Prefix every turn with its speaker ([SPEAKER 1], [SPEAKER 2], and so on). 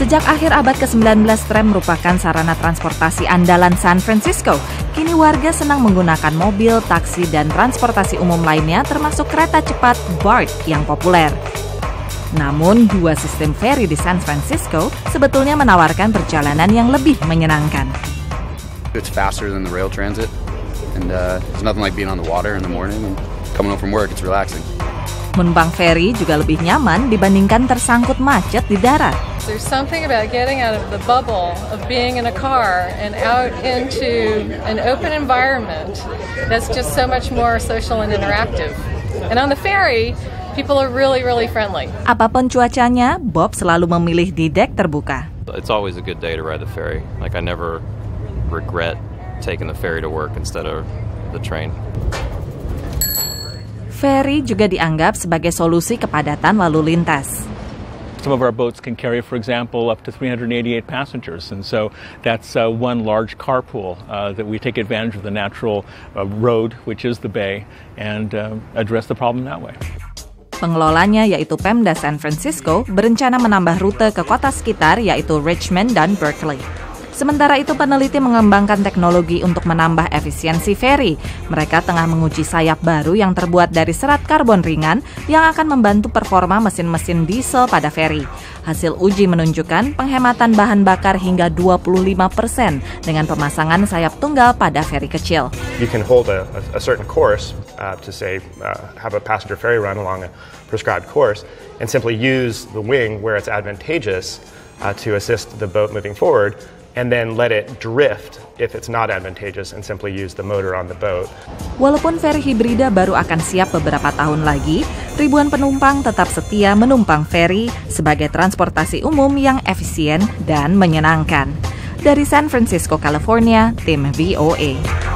[SPEAKER 1] Sejak akhir abad ke-19, tram merupakan sarana transportasi andalan San Francisco. Kini warga senang menggunakan mobil, taksi, dan transportasi umum lainnya termasuk kereta cepat BART yang populer. Namun, dua sistem ferry di San Francisco sebetulnya menawarkan perjalanan yang lebih menyenangkan.
[SPEAKER 2] It's faster than the rail transit, and uh, it's nothing like being on the water in the morning and coming home from work. It's relaxing.
[SPEAKER 1] Menumpang ferry juga lebih nyaman dibandingkan tersangkut macet di darat.
[SPEAKER 3] There's something about getting out of the bubble of being in a car and out into an open environment that's just so much more social and interactive. And on the ferry, people are really, really friendly.
[SPEAKER 1] Apa pun cuacanya, Bob selalu memilih di dek terbuka.
[SPEAKER 4] It's always a good day to ride the ferry. Like I never regret taking the ferry to work instead of the train.
[SPEAKER 1] Ferry juga dianggap sebagai solusi kepadatan lalu lintas.
[SPEAKER 5] Some of our boats can carry, for example, up to 388 passengers, and so that's uh, one large carpool uh, that we take advantage of the natural uh, road, which is the bay, and uh, address the problem that way.
[SPEAKER 1] Pengelolanya yaitu Pemda San Francisco berencana menambah rute ke kota sekitar yaitu Richmond dan Berkeley. Sementara itu peneliti mengembangkan teknologi untuk menambah efisiensi ferry. Mereka tengah menguji sayap baru yang terbuat dari serat karbon ringan yang akan membantu performa mesin-mesin diesel pada ferry. Hasil uji menunjukkan penghematan bahan bakar hingga 25% dengan pemasangan sayap tunggal pada ferry kecil.
[SPEAKER 6] You can hold a, a certain course uh, to say uh, have a passenger ferry run along a prescribed course and simply use the wing where it's advantageous uh, to assist the boat moving forward and then let it drift if it's not advantageous and simply use the motor on the boat.
[SPEAKER 1] Walaupun ferry hibrida baru akan siap beberapa tahun lagi, ribuan penumpang tetap setia menumpang ferry sebagai transportasi umum yang efisien dan menyenangkan. Dari San Francisco, California, tim VOA.